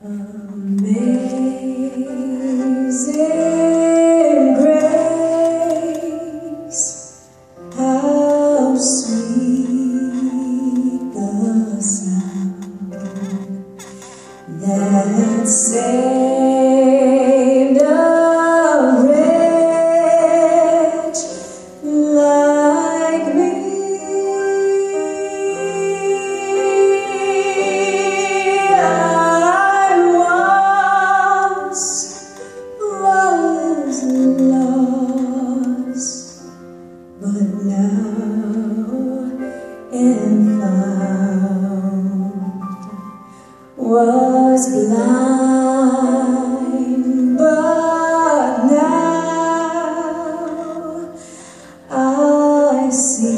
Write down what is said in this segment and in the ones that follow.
嗯。você.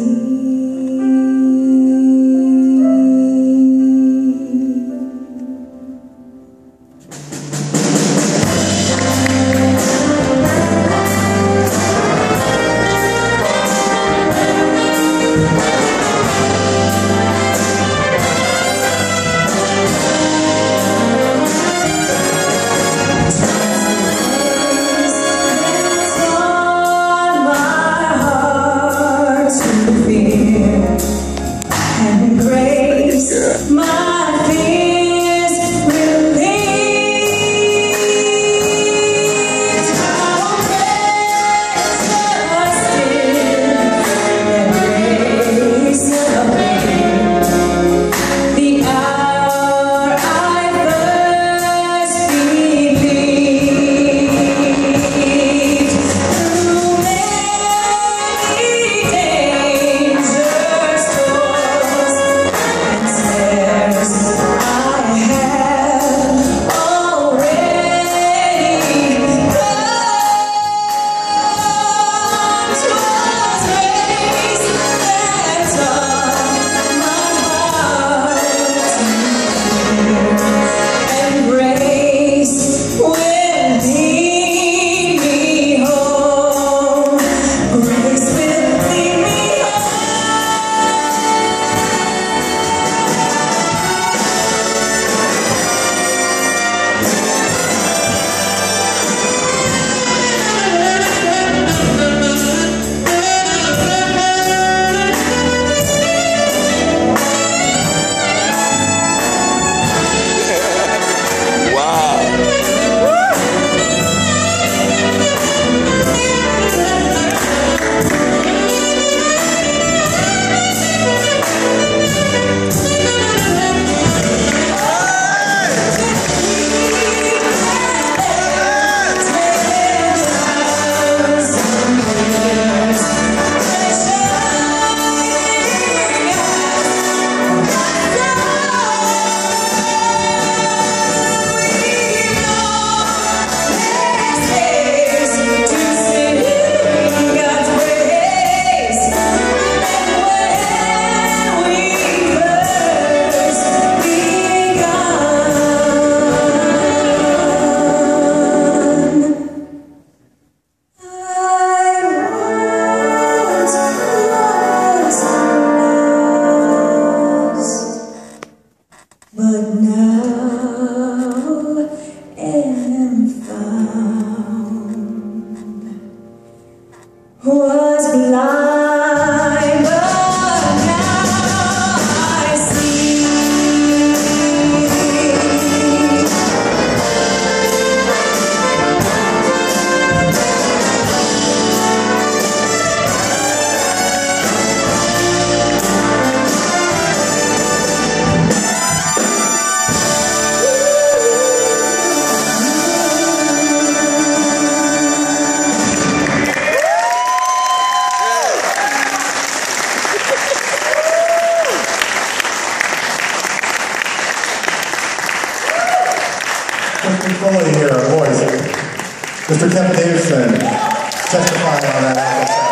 Steve Foley here our voice. Mr. Kevin Davidson testifying on that.